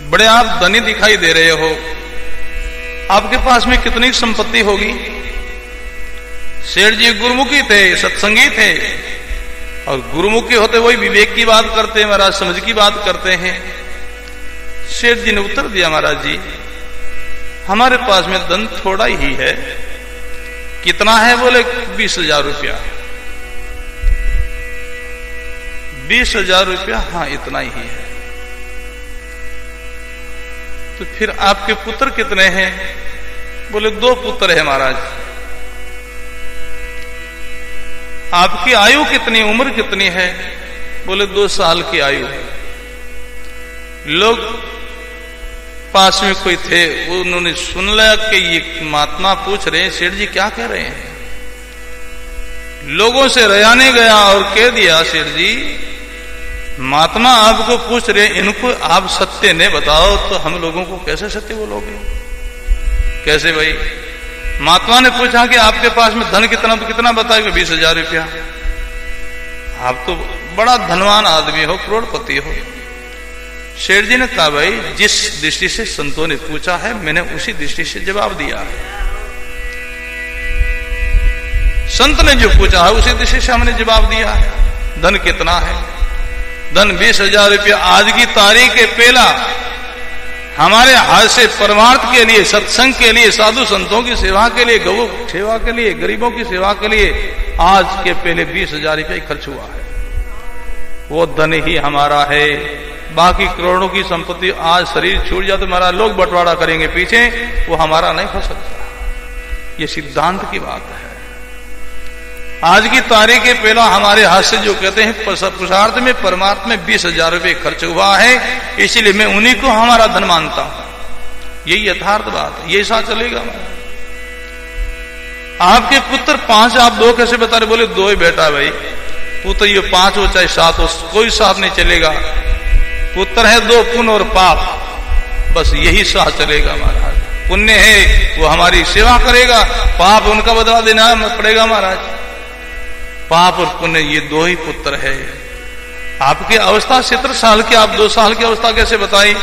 बड़े आप धनी दिखाई दे रहे हो। आपके पास में कितनी संपत्ति होगी? शेठ जी गुरुमुखी थे, सत्संगी थे। और गुरुमुखी होते वही विवेक की बात करते हैं, महाराज समझ की बात करते हैं। शेठ जी ने उत्तर दिया, महाराज जी, हमारे पास में धन थोड़ा ही है। कितना है बोले? बीस हज़ार रुपया। बीस हज़ार रुपया हाँ इतना ही है। तो फिर आपके पुत्र कितने हैं? बोले, दो पुत्र है महाराज। आपकी आयु कितनी, उम्र कितनी है? बोले, दो साल की आयु। लोग पास में कोई थे, उन्होंने सुन लिया कि ये महात्मा पूछ रहे हैं, सेठ जी क्या कह रहे हैं? लोगों से रयाने गया और कह दिया, सेठ जी महात्मा आपको पूछ रहे इनको आप सत्य ने बताओ तो हम लोगों को कैसे सत्य बोलोगे? कैसे भाई? महात्मा ने पूछा कि आपके पास में धन कितना कितना बताएगा बीस हज़ार रुपया। आप तो बड़ा धनवान आदमी हो, करोड़पति हो। शेठ जी ने कहा, भाई, जिस दृष्टि से संतों ने पूछा है, मैंने उसी दृष्टि से जवाब दिया है। संत ने जो पूछा है, उसी दृष्टि से हमने जवाब दिया है। धन कितना है? धन बीस हज़ार रुपया आज की तारीख के पहला हमारे हाथ से परमार्थ के लिए, सत्संग के लिए, साधु संतों की सेवा के लिए गौ सेवा के लिए, गरीबों की सेवा के लिए आज के पहले बीस हज़ार रुपया खर्च हुआ है। वो धन ही हमारा है। बाकी करोड़ों की संपत्ति आज शरीर छूट जाए तो हमारा लोग बंटवारा करेंगे, पीछे वो हमारा नहीं हो सकता। ये सिद्धांत की बात है। आज की तारीख के पहला हमारे हाथ से जो कहते हैं पुरुषार्थ में परमात्मा बीस हज़ार रुपये खर्च हुआ है, इसीलिए मैं उन्हीं को हमारा धन मानता हूँ। यही यथार्थ बात है ये साथ चलेगा। आपके पुत्र पाँच, आप दो कैसे बता रहे, बोले, दो ही बेटा भाई। पुत्र ये पाँच हो चाहे सात हो, कोई साथ नहीं चलेगा। पुत्र है दो, पुण्य और पाप। बस यही साथ चलेगा महाराज। पुण्य है, वो हमारी सेवा करेगा, पाप उनका बदला देना पड़ेगा महाराज। पाप और पुण्य, ये दो ही पुत्र है। आपकी अवस्था सत्र साल की, आप दो साल की अवस्था कैसे बताई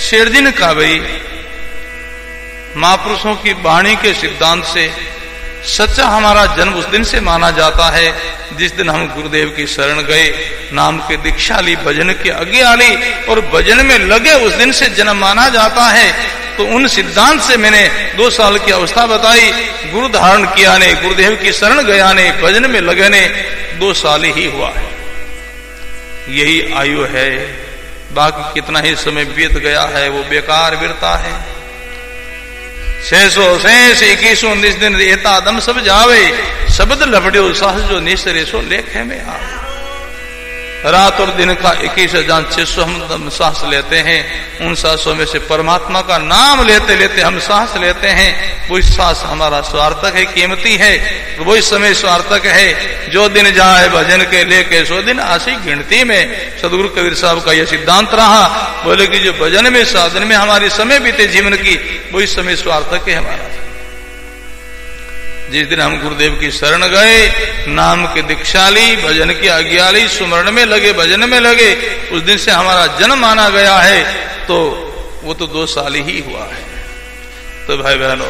शेर जी ने कहा, भाई, महापुरुषों की वाणी के सिद्धांत से सच्चा हमारा जन्म उस दिन से माना जाता है, जिस दिन हम गुरुदेव की शरण गए, नाम के दीक्षा ली भजन के आगे आली और भजन में लगे उस दिन से जन्म माना जाता है। तो उन सिद्धांत से मैंने दो साल की अवस्था बताई, गुरु धारण किया ने, गुरुदेव की शरण गया ने, भजन में लगे ने, दो साल ही हुआ है। यही आयु है। बाकी कितना ही समय बीत गया है, वो बेकार बिरता है। शेषो सैस इक्कीसो निस दिन एता दम सब जावे शब्द लपड़ो साहस जो निश्चरे सो लेखे में आवे रात और दिन का इक्कीस हज़ार छह सौ हम सांस लेते हैं। उन सांसों में से परमात्मा का नाम लेते लेते हम सांस लेते हैं। वही सांस हमारा स्वार्थक है, कीमती है। वही समय स्वार्थक है। जो दिन जाए भजन के लेके, सो दिन आशी गिनती में। सदगुरु कबीर साहब का यह सिद्धांत रहा। बोले कि जो भजन में, साधन में हमारी समय बीते जीवन की वही समय स्वार्थक है हमारा। जिस दिन हम गुरुदेव की शरण गए, नाम के दीक्षाली, भजन की आज्ञाली, सुमरण में लगे, भजन में लगे, उस दिन से हमारा जन्म माना गया है तो वो तो दो साल ही हुआ है। तो भाई बहनों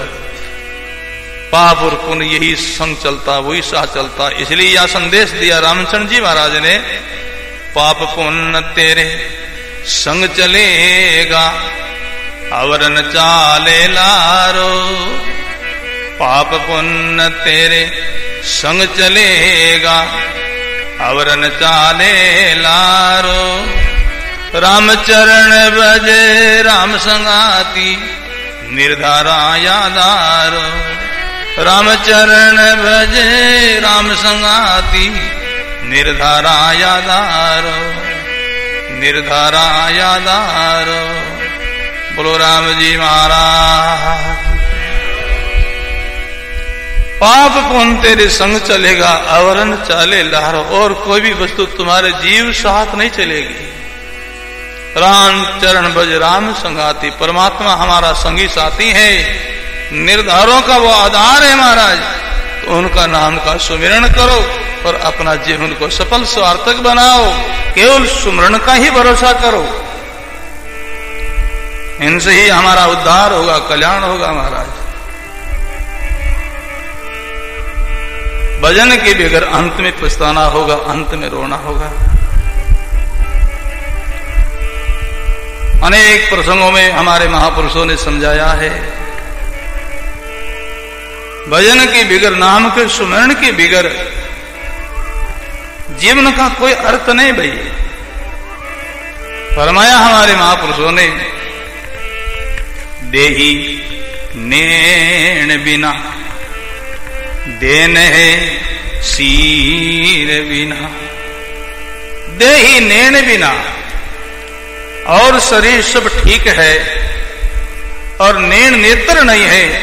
पाप और पुण्य यही संग चलता, वही साह चलता। इसलिए यह संदेश दिया रामचंद्र जी महाराज ने, पाप पुण्य तेरे संग चलेगा अवरन चाले लारो। पाप पुण्य तेरे संग चलेगा। अवरन चाले लारो। राम चरण बजे राम संगाती निर्धारा यादारो राम चरण भजे राम संगाती निर्धारा यादारो निर्धारा यादारो बोलो राम जी महाराज। पाप पुण्य तेरे संग चलेगा? अवरन चाले लहर और कोई भी वस्तु तुम्हारे जीव साथ नहीं चलेगी। राम चरण बज राम संगाती। परमात्मा हमारा संगी साथी है। निर्धारों का वो आधार है महाराज। तो उनका नाम का सुमिरण करो और अपना जीवन को सफल स्वार्थक बनाओ। केवल सुमरण का ही भरोसा करो। इनसे ही हमारा उद्धार होगा, कल्याण होगा महाराज। भजन के बगैर अंत में पछताना होगा, अंत में रोना होगा। अनेक प्रसंगों में हमारे महापुरुषों ने समझाया है, भजन के बिगर, नाम के सुमरण के बिगर, जीवन का कोई अर्थ नहीं भाई। फरमाया हमारे महापुरुषों ने, देही नेण बिना देन है सीर बिना। देही नेण बिना। और शरीर सब ठीक है, और नेण नेत्र नहीं है।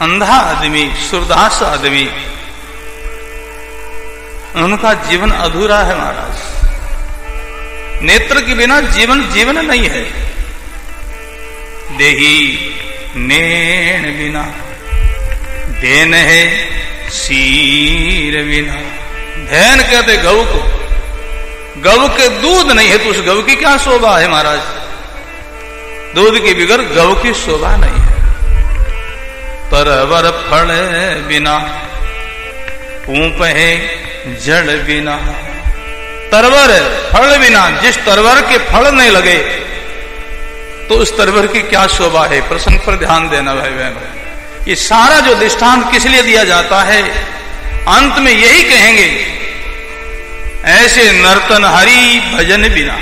अंधा आदमी, सुरदास आदमी, उनका जीवन अधूरा है महाराज। नेत्र के बिना जीवन जीवन नहीं है। देही नेण बिना। देन है सीर बिना। धैन कहते गऊ को। गौ के दूध नहीं है तो उस गौ की क्या शोभा है महाराज? दूध के बिगर गौ की शोभा नहीं है। तरवर फल बिना ऊप है जड़ बिना। तरवर फल बिना, जिस तरवर के फल नहीं लगे तो उस तरवर की क्या शोभा है? प्रसंग पर ध्यान देना भाई बहन ये सारा जो दृष्टांत किस लिए दिया जाता है, अंत में यही कहेंगे, ऐसे नर्तन हरि भजन बिना।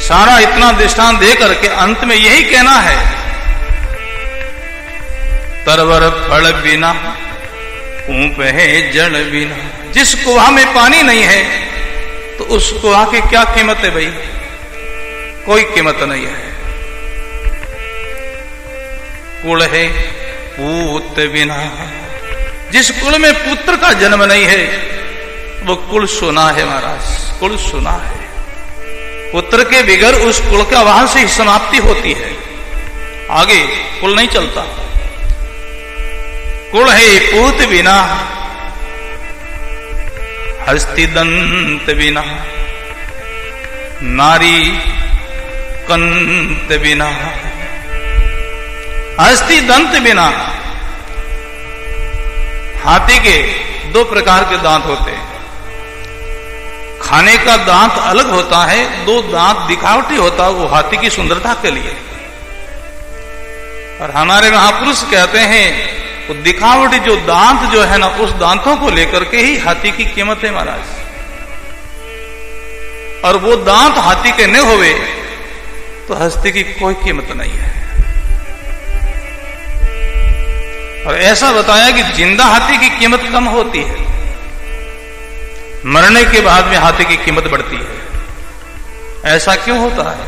सारा इतना दृष्टांत दे करके अंत में यही कहना है, तरवर फल बिना ऊप है जल बिना। जिस कुआ में पानी नहीं है तो उस कुआ की क्या कीमत है भाई? कोई कीमत नहीं है। कुल है पूत बिना। जिस कुल में पुत्र का जन्म नहीं है, वो कुल सुना है महाराज, कुल सुना है। पुत्र के बिगर उस कुल का वहाँ से ही समाप्ति होती है। आगे कुल नहीं चलता। कुल है पूत बिना हस्ति दंत बिना, नारी कंत बिना। हस्ति दंत बिना हाथी के दो प्रकार के दांत होते हैं। खाने का दांत अलग होता है, दो दांत दिखावटी होता है, वो हाथी की सुंदरता के लिए। और हमारे महापुरुष कहते हैं, वो तो दिखावटी जो दांत जो है ना, उस दांतों को लेकर के ही हाथी की कीमत है महाराज। और वो दांत हाथी के न होवे तो हस्ती की कोई कीमत नहीं है। और ऐसा बताया कि ज़िंदा हाथी की कीमत कम होती है। मरने के बाद में हाथी की कीमत बढ़ती है। ऐसा क्यों होता है?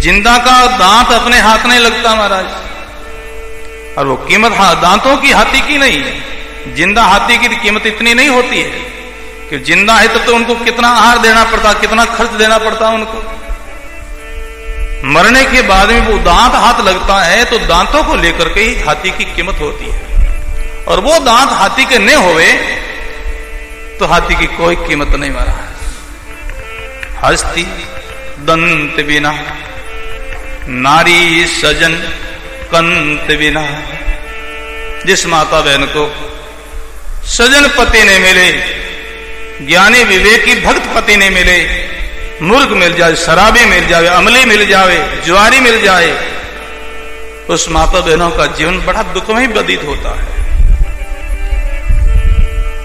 ज़िंदा का दांत अपने हाथ नहीं लगता महाराज। और वो कीमत हाँ दांतों की हाथी की नहीं है। ज़िंदा हाथी की कीमत इतनी नहीं होती है कि ज़िंदा है तो, तो उनको कितना आहार देना पड़ता कितना खर्च देना पड़ता उनको। मरने के बाद में वो दांत हाथ लगता है तो दांतों को लेकर के ही हाथी की कीमत होती है। और वो दांत हाथी के न होवे तो हाथी की कोई कीमत नहीं मारा हस्ती, दंत बिना, नारी, सजन, कंत बिना। जिस माता बहन को सजन पति ने मिले, ज्ञानी विवेकी भक्त पति ने मिले मुर्ग मिल जाए, शराबी मिल जाए, अमली मिल जाए, ज्वारी मिल जाए, उस माता बहनों का जीवन बड़ा दुखमय व्यतीत होता है।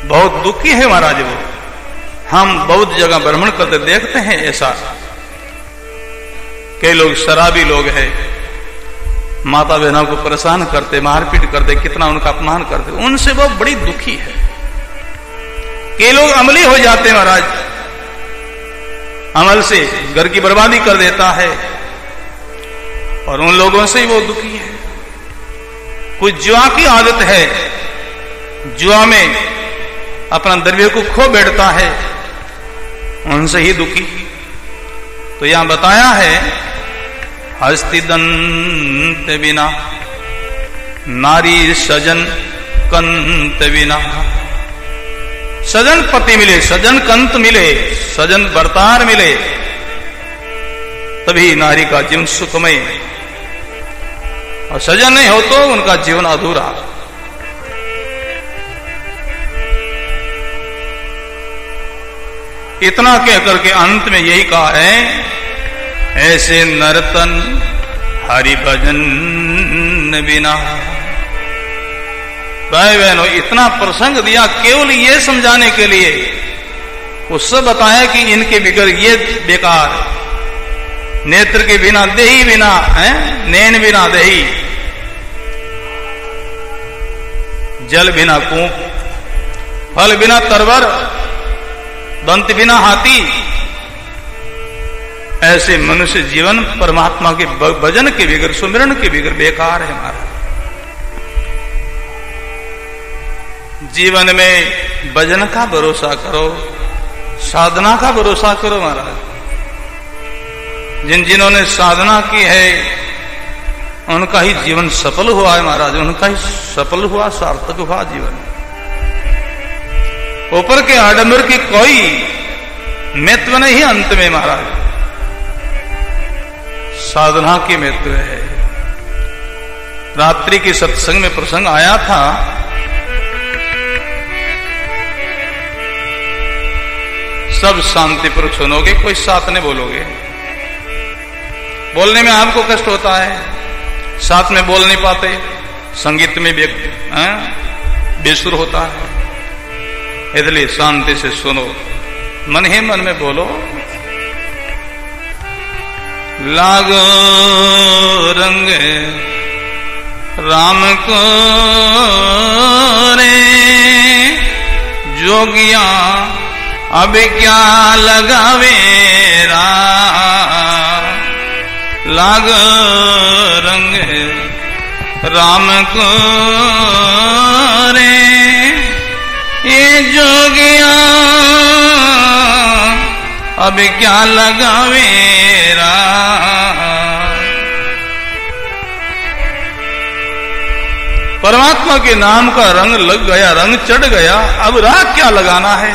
बहुत दुखी है महाराज वो। हम बहुत जगह भ्रमण करते देखते हैं ऐसा। कई लोग शराबी लोग हैं। माता बहनों को परेशान करते, मारपीट करते, कितना उनका अपमान करते, उनसे वो बड़ी दुखी है। कई लोग अमली हो जाते हैं महाराज। अमल से घर की बर्बादी कर देता है। और उन लोगों से ही वो दुखी है। कुछ जुआ की आदत है। जुआ में अपना द्रव्य को खो बैठता है। उनसे ही दुखी। तो यहाँ बताया है, हस्ति दंत बिना, नारी सजन कंत बिना। सजन पति मिले, सजन कंत मिले, सजन बरतार मिले। तभी नारी का जीवन सुखमय। और सजन नहीं हो तो उनका जीवन अधूरा। इतना कह करके अंत में यही कहा है, ऐसे नर्तन हरि भजन बिना भाई बहनों, इतना प्रसंग दिया केवल ये समझाने के लिए। उससे बताया कि इनके बिगड़ ये बेकार नेत्र के बिना देही बिना, है? नैन बिना देही। जल बिना कूप फल बिना तरवर, दंत बिना हाथी। ऐसे मनुष्य जीवन परमात्मा के भजन के बिगड़, सुमिरन के बिगड़ बेकार है हमारा। जीवन में भजन का भरोसा करो, साधना का भरोसा करो महाराज। जिन जिन्होंने साधना की है, उनका ही जीवन सफल हुआ है महाराज, उनका ही सफल हुआ, सार्थक हुआ जीवन। ऊपर के आडंबर की कोई महत्व नहीं अंत में महाराज। साधना की महत्व है। रात्रि के सत्संग में प्रसंग आया था सब शांतिपूर्वक सुनोगे कोई साथ नहीं बोलोगे। बोलने में आपको कष्ट होता है। साथ में बोल नहीं पाते। संगीत में बेसुर होता है। इसलिए शांति से सुनो। मन ही मन में बोलो। लागो रंग राम को रे, जोगिया अब क्या लगावे लाग रंग राम को रे। ये जोगिया, अब क्या लगावेरा परमात्मा के नाम का रंग लग गया, रंग चढ़ गया, अब राग क्या लगाना है?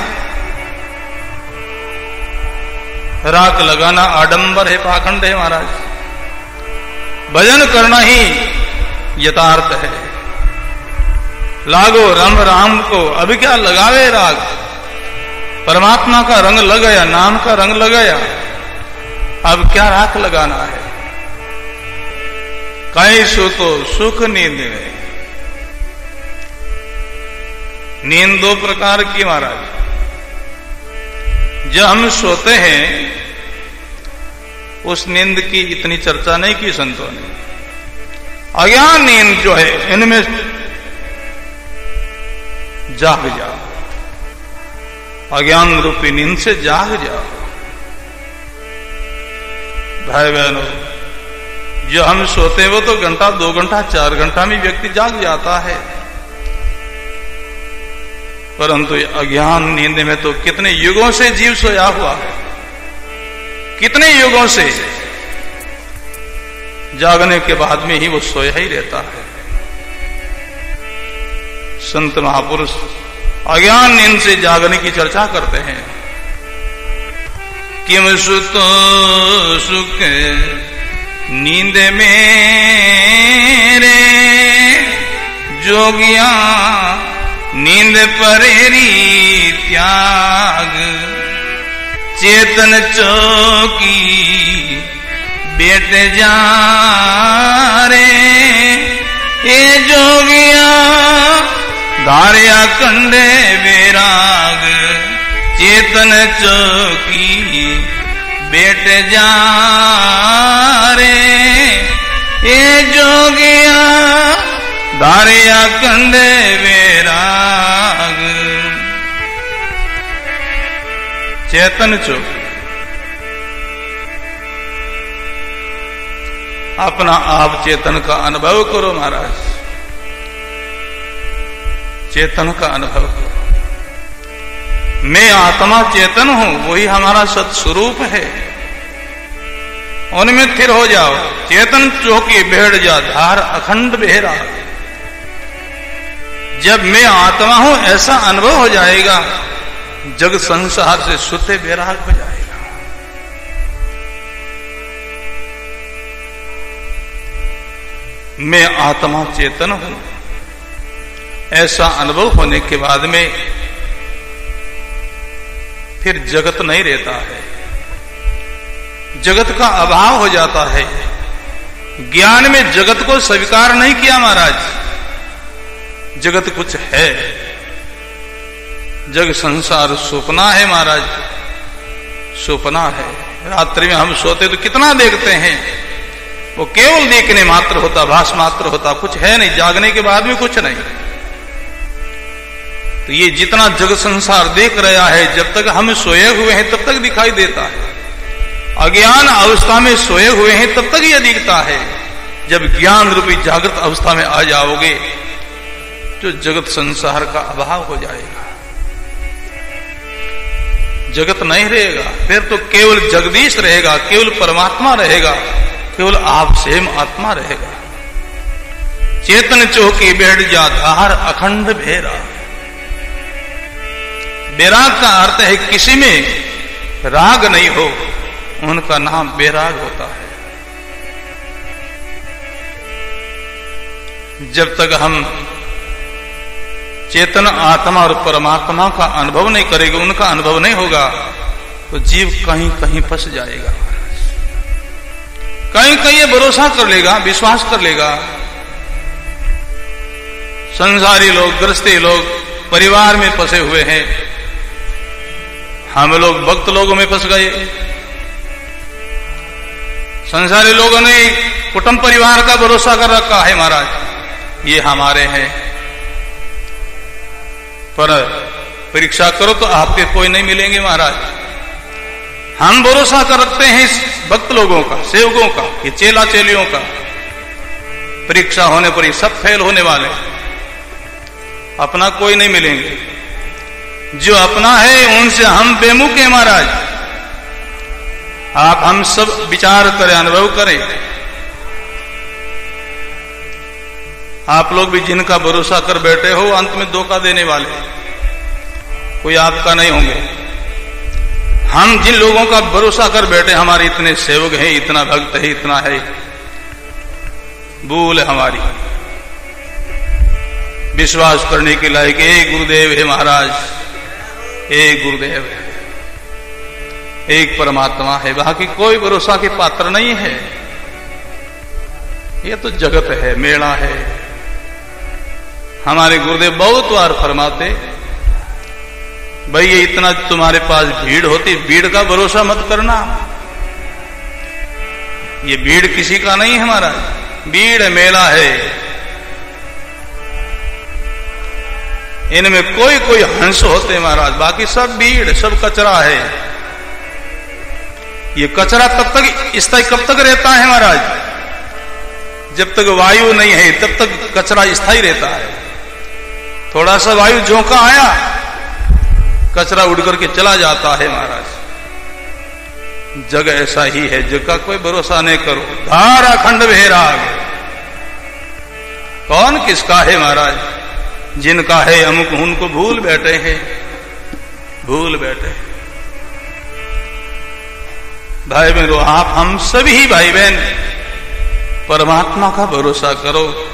राग लगाना आडंबर है पाखंड है महाराज। भजन करना ही यथार्थ है। लागो रम राम को, अभी क्या लगावे राग? परमात्मा का रंग लगाया, नाम का रंग लगाया, अब क्या राख लगाना है? कई सो तो सुख नींद नींद दो प्रकार की महाराज। जब हम सोते हैं, उस नींद की इतनी चर्चा नहीं की संतों ने। अज्ञान नींद जो है, इनमें जाग जाओ अज्ञान रूपी नींद से जाग जाओ भाई बहनों जो हम सोते हैं, वो तो घंटा, दो घंटा, चार घंटा में व्यक्ति जाग जाता है। परंतु अज्ञान नींद में तो कितने युगों से जीव सोया हुआ है? कितने युगों से? जागने के बाद में ही वो सोया ही रहता है। संत महापुरुष अज्ञान नींद से जागने की चर्चा करते हैं। किम सुतो सुख नींद में रे, जोगिया नींद परेरी त्याग, चेतन चौकी, बेट जा रे। ये जोगिया, धारिया कंडे बेराग चेतन चौकी, बेट जा रे। ये जोगिया धारिया कंडे विराग चेतन चौकी अपना आप चेतन का अनुभव करो महाराज। चेतन का अनुभव करो। मैं आत्मा चेतन हूँ, वही हमारा सत्स्वरूप है। उनमें स्थिर हो जाओ। चेतन चौकी बैठ जा, धार अखंड बेहरा जब मैं आत्मा हूँ, ऐसा अनुभव हो जाएगा। जग संसार से सुते बेराग हो जाएगा। मैं आत्मा चेतन हूँ। ऐसा अनुभव होने के बाद में फिर जगत नहीं रहता है। जगत का अभाव हो जाता है। ज्ञान में जगत को स्वीकार नहीं किया महाराज। जगत कुछ है। जग संसार सुपना है महाराज। सुपना है। रात्रि में हम सोते तो कितना देखते हैं। वो केवल देखने मात्र होता भाष मात्र होता, कुछ है नहीं, जागने के बाद भी कुछ नहीं। तो ये जितना जग संसार देख रहा है, जब तक हम सोए हुए हैं, तब तक दिखाई देता है। अज्ञान अवस्था में सोए हुए हैं, तब तक यह दिखता है। जब ज्ञान रूपी जागृत अवस्था में आ जाओगे तो जगत संसार का अभाव हो जाएगा। जगत नहीं रहेगा, फिर तो केवल जगदीश रहेगा, केवल परमात्मा रहेगा, केवल आप सेम आत्मा रहेगा। चेतन चौकी बैठ जा, धार अखंड भेरा। बेराग का अर्थ है, किसी में राग नहीं हो, उनका नाम बेराग होता है। जब तक हम चेतन, आत्मा और परमात्मा का अनुभव नहीं करेगा, उनका अनुभव नहीं होगा तो जीव कहीं कहीं फंस जाएगा। कहीं कहीं भरोसा कर लेगा, विश्वास कर लेगा। संसारी लोग ग्रस्ती लोग, परिवार में फंसे हुए हैं। हम लोग भक्त लोगों में फंस गए। संसारी लोगों ने कुटुंब परिवार का भरोसा कर रखा है महाराज। ये हमारे हैं। पर परीक्षा करो तो आपके कोई नहीं मिलेंगे महाराज। हम भरोसा कर रखते हैं इस भक्त लोगों का, सेवकों का, ये चेला चेलियों का। परीक्षा होने पर ये सब फेल होने वाले। अपना कोई नहीं मिलेंगे। जो अपना है, उनसे हम बेमुख हैं महाराज। आप हम सब विचार करें, अनुभव करें। आप लोग भी जिनका भरोसा कर बैठे हो, अंत में धोखा देने वाले कोई आपका नहीं होंगे। हम जिन लोगों का भरोसा कर बैठे, हमारे इतने सेवक हैं, इतना भक्त है, इतना है। भूल हमारी। विश्वास करने के लायक एक गुरुदेव है महाराज। एक गुरुदेव है। एक परमात्मा है। बाकी कोई भरोसा के पात्र नहीं है। ये तो जगत है, मेला है। हमारे गुरुदेव बहुत बार फरमाते, भाई ये इतना तुम्हारे पास भीड़ होती, भीड़ का भरोसा मत करना। ये भीड़ किसी का नहीं है हमारा, भीड़ मेला है। इनमें कोई कोई हंस होते महाराज, बाकी सब भीड़, सब कचरा है। ये कचरा तब तक स्थायी कब तक रहता है महाराज? जब तक वायु नहीं है, तब तक कचरा स्थायी रहता है। थोड़ा सा वायु झोंका आया, कचरा उड़ करके चला जाता है महाराज। जग ऐसा ही है, जग का कोई भरोसा नहीं करो। धारा खंड भेराग कौन किसका है महाराज? जिनका है अमुक, उनको भूल बैठे हैं। भूल बैठे भाई बहनों, आप हम सभी भाई बहन, परमात्मा का भरोसा करो।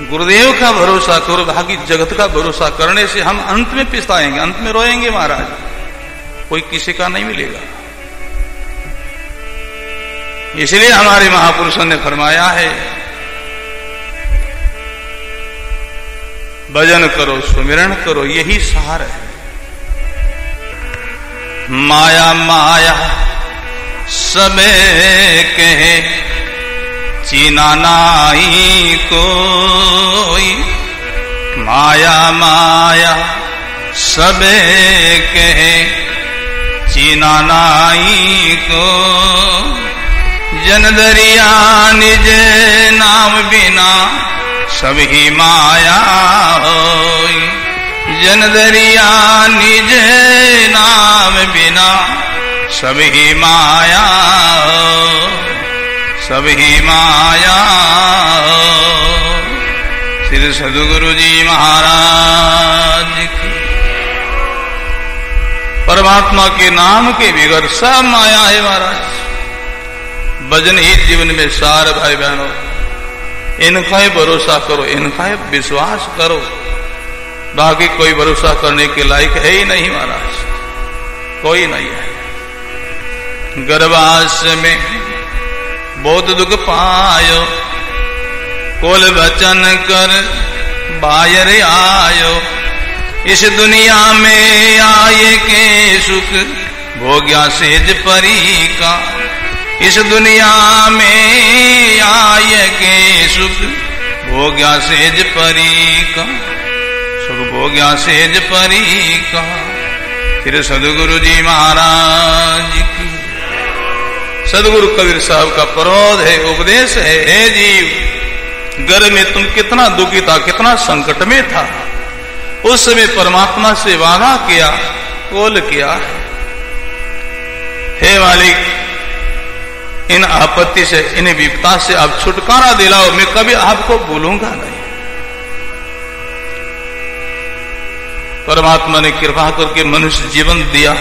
गुरुदेव का भरोसा करो, भागी जगत का भरोसा करने से हम अंत में पिछताएँगे अंत में रोएँगे महाराज। कोई किसी का नहीं मिलेगा। इसलिए हमारे महापुरुषों ने फरमाया है, भजन करो सुमिरण करो, यही सहार है। माया माया, समय कहे चीना नाई कोई। माया माया सबे कहे, चीना नाई को। जन दरिया निज नाम बिना सभी माया हो जन दरिया निज नाम बिना सभी माया सभी माया। श्री सदगुरु जी महाराज की। परमात्मा के नाम के बिगड़ सब माया है महाराज। भजन ही जीवन में सार भाई बहनों। इनका ही भरोसा करो, इनका ही विश्वास करो। बाकी कोई भरोसा करने के लायक है ही नहीं महाराज। कोई नहीं है। गर्भास में बहुत दुख पायो। कुल वचन कर बायर आयो। इस दुनिया में आए के सुख, भोग्या सेज परी का। इस दुनिया में आए के सुख, भोग्या सेज परी का। सुख, भोग्या सेज परी का। फिर सदगुरु जी महाराज सदगुरु कबीर साहब का प्रोध है, उपदेश है। हे जीव, घर में तुम कितना दुखी था, कितना संकट में था। उस समय परमात्मा से वादा किया कोल किया, हे मालिक, इन आपत्ति से, इन विपता से आप छुटकारा दिलाओ, मैं कभी आपको भूलूँगा नहीं। परमात्मा ने कृपा करके मनुष्य जीवन दिया।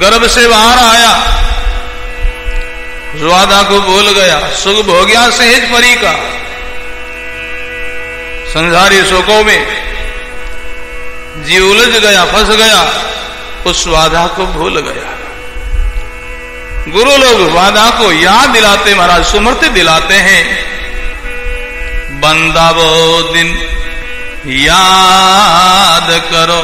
गर्भ से बाहर आया। ज्वादा को भूल गया, सुख भोग्या सहज परी का। संसारी सुखों में जीव उलझ गया, फंस गया, उस वादा को भूल गया। गुरु लोग वादा को याद दिलाते, महाराज सुमृति दिलाते हैं। बंदा वो दिन याद करो,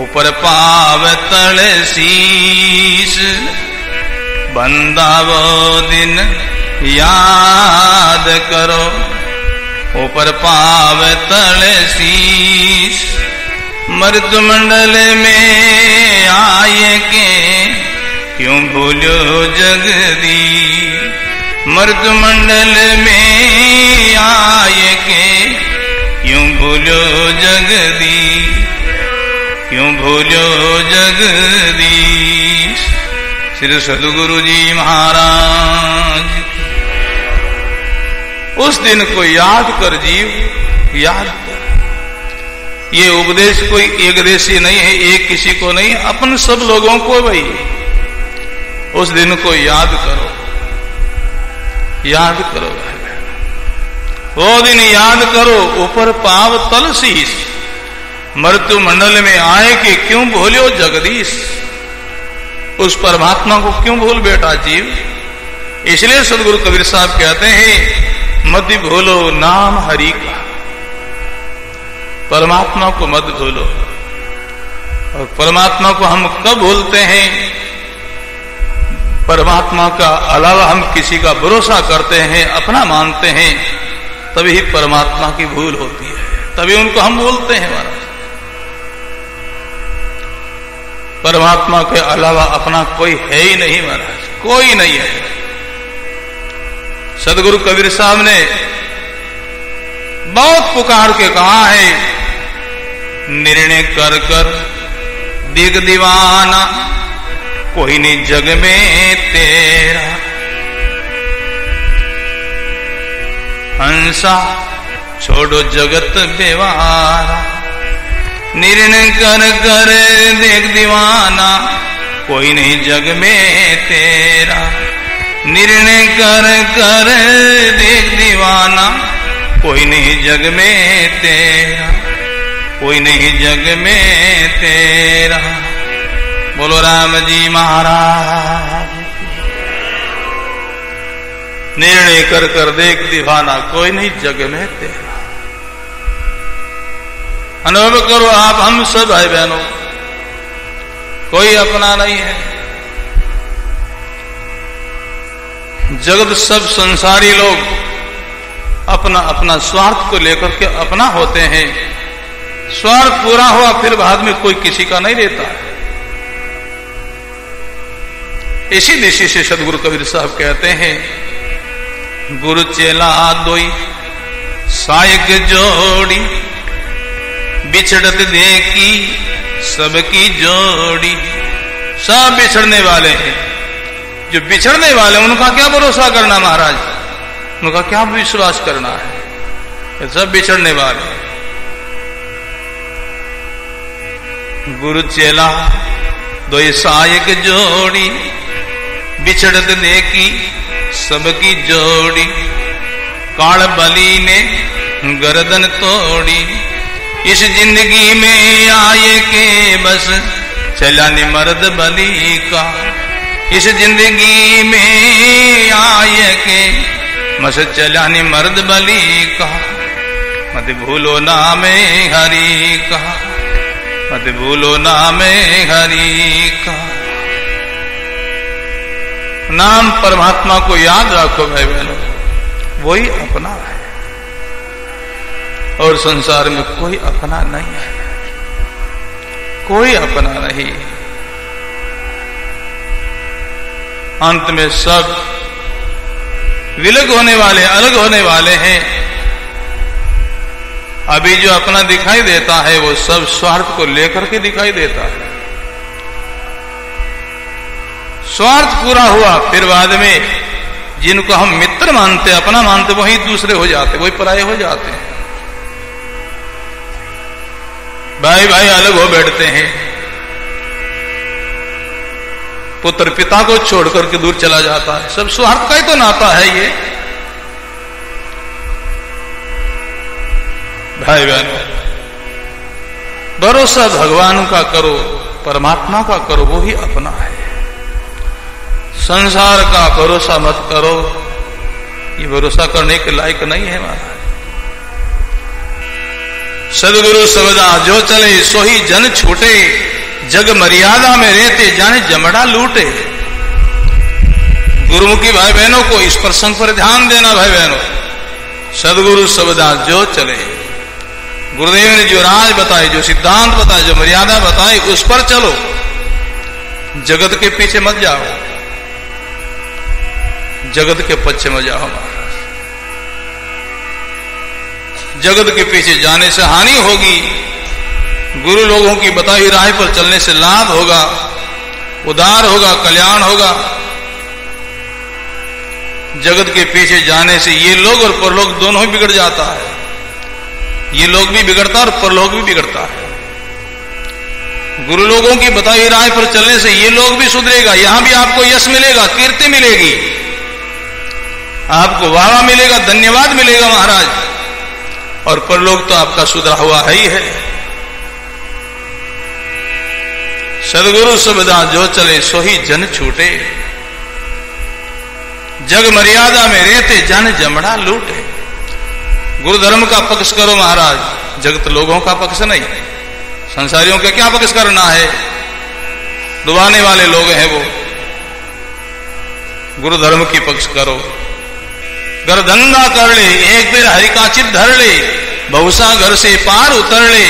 ऊपर पाव तल शीश बंदा वो दिन याद करो। ऊपर पाव तल शीश मृत्यु मंडल में आए के। क्यों भूलो जगदी मृत्यु मंडल में आए के। क्यों भूलो जगदी क्यों भूलो जगदीश श्री सदगुरु जी महाराज, उस दिन को याद कर जीव, याद कर। ये उपदेश कोई एक देशी नहीं है, एक किसी को नहीं, अपन सब लोगों को भाई। उस दिन को याद करो। याद करो भाई वो दिन याद करो, ऊपर पाव तल शीश मृत्यु मंडल में आए कि क्यों भूलो जगदीश? उस परमात्मा को क्यों भूल बेटा जीव? इसलिए सदगुरु कबीर साहब कहते हैं मत भूलो नाम हरि का। परमात्मा को मत भूलो। और परमात्मा को हम कब भूलते हैं? परमात्मा का अलावा हम किसी का भरोसा करते हैं, अपना मानते हैं, तभी परमात्मा की भूल होती है। तभी उनको हम बोलते हैं, महाराज। परमात्मा के अलावा अपना कोई है ही नहीं महाराज। कोई नहीं है। सदगुरु कबीर साहब ने बहुत पुकार के कहा है, निर्णय कर कर दिग दीवाना, कोई नहीं जग में तेरा। हंसा, छोड़ो जगत बेवारा। निर्णय कर कर देख दीवाना, कोई नहीं जग में तेरा। निर्णय कर कर देख दीवाना, कोई नहीं जग में तेरा। कोई नहीं जग में तेरा। बोलो राम जी महाराज। निर्णय कर कर देख दीवाना, कोई नहीं जग में तेरा। अनुभव करो, आप हम सब भाई बहनों कोई अपना नहीं है। जगत सब संसारी लोग अपना अपना स्वार्थ को लेकर के अपना होते हैं। स्वार्थ पूरा हुआ, फिर बाद में कोई किसी का नहीं रहता इसी दिशा से सदगुरु कबीर साहब कहते हैं, गुरु चेला दोई सायक जोड़ी बिछड़त देखी सबकी जोड़ी। सब बिछड़ने वाले हैं। जो बिछड़ने वाले उनका क्या भरोसा करना महाराज? उनका क्या विश्वास करना है? सब बिछड़ने वाले गुरु चेला, दो सायक जोड़ी। बिछड़त देखी सबकी जोड़ी। काल बली ने गर्दन तोड़ी। इस ज़िंदगी में आए के बस चला नि मर्द बली का। इस ज़िंदगी में आए के बस चला नि मर्द बली का। मत भूलो नामे हरी का। मत भूलो नामे हरी का। नाम परमात्मा को याद रखो भाई बहनों, वही अपना है। और संसार में कोई अपना नहीं है। कोई अपना नहीं अंत में सब विलग होने वाले, अलग होने वाले हैं। अभी जो अपना दिखाई देता है, वो सब स्वार्थ को लेकर के दिखाई देता है। स्वार्थ पूरा हुआ, फिर बाद में जिनको हम मित्र मानते, अपना मानते, वही दूसरे हो जाते, वही पराये हो जाते हैं। भाई भाई अलग हो बैठते हैं। पुत्र पिता को छोड़कर के दूर चला जाता है। सब स्वार्थ का ही तो नाता है ये। भाई बहन, भरोसा भगवान का करो, परमात्मा का करो, वो ही अपना है। संसार का भरोसा मत करो। ये भरोसा करने के लायक नहीं है महाराज। सदगुरु सबदा जो चले सो ही जन छूटे। जग मर्यादा में रहते, जाने जमड़ा लूटे। गुरुमुखी भाई बहनों को इस प्रसंग पर ध्यान देना भाई बहनों सदगुरु सबदा जो चले। गुरुदेव ने जो राज बताए, जो सिद्धांत बताए, जो मर्यादा बताए उस पर चलो। जगत के पीछे मत जाओ। जगत के पक्ष में जाओ महाराज जगत के पीछे जाने से हानि होगी। गुरु लोगों की बताई राह पर चलने से लाभ होगा, उदार होगा, कल्याण होगा। जगत के पीछे जाने से ये लोग और परलोक दोनों ही बिगड़ जाता है। ये लोग भी बिगड़ता और परलोक भी बिगड़ता है। गुरु लोगों की बताई राह पर चलने से ये लोग भी सुधरेगा। यहाँ भी आपको यश मिलेगा, कीर्ति मिलेगी। आपको वाह मिलेगा, धन्यवाद मिलेगा महाराज। और परलोक तो आपका सुधरा हुआ है ही है। सदगुरु सुविधा जो चले, सो ही जन छूटे। जग मर्यादा में रहते, जन जमड़ा लूटे। गुरु धर्म का पक्ष करो महाराज, जगत लोगों का पक्ष नहीं। संसारियों का क्या पक्ष करना है? डुबाने वाले लोग हैं वो। गुरु धर्म की पक्ष करो। गरदंगा कर ले एक बेर हरि का चित धर ले बहुसा घर से पार उतर ले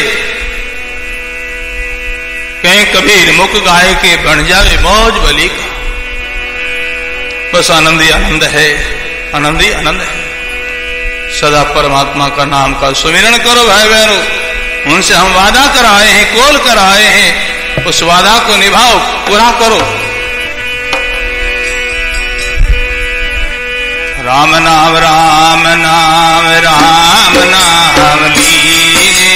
कहीं कबीर मुख गाय के बन जावे मौज बली का। बस आनंद ही आनंद है, आनंद ही आनंद है। सदा परमात्मा का नाम का सुमिरण करो भाई बहनों। उनसे हम वादा कराए हैं, कोल कराए हैं, उस वादा को निभाओ, पूरा करो। राम नाम राम नाम राम नाम लीजे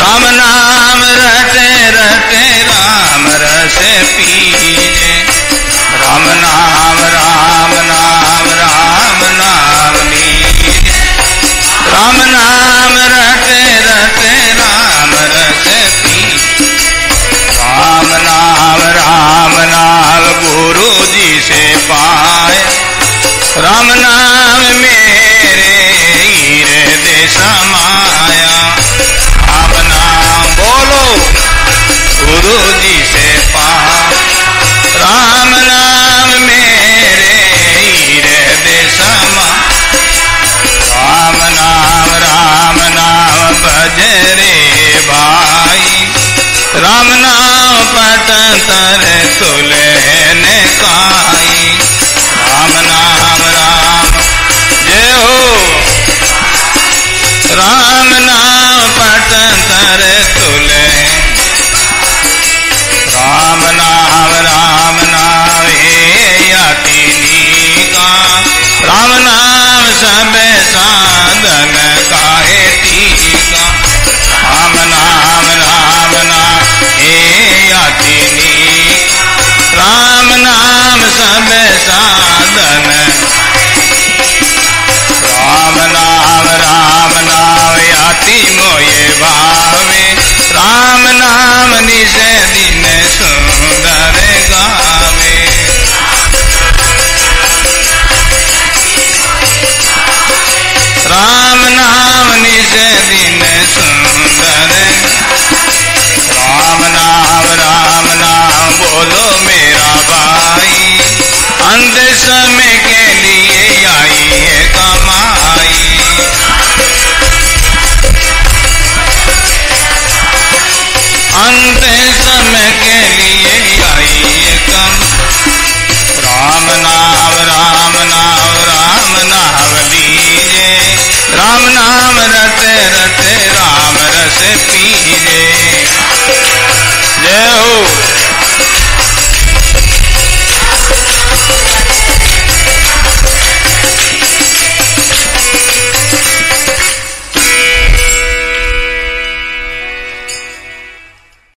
राम नाम रटे रटे राम रस पीजे राम नाम राम नाम राम नाम राम नाम रटे रटे राम रस पी राम नाम राम नाम गुरु जी से पाए। राम नाम मेरे हृदय समाया। आप नाम बोलो गुरु जी से पा राम साधन राम नाम राम नाम याति मोये भावे। राम नाम निज दिन सु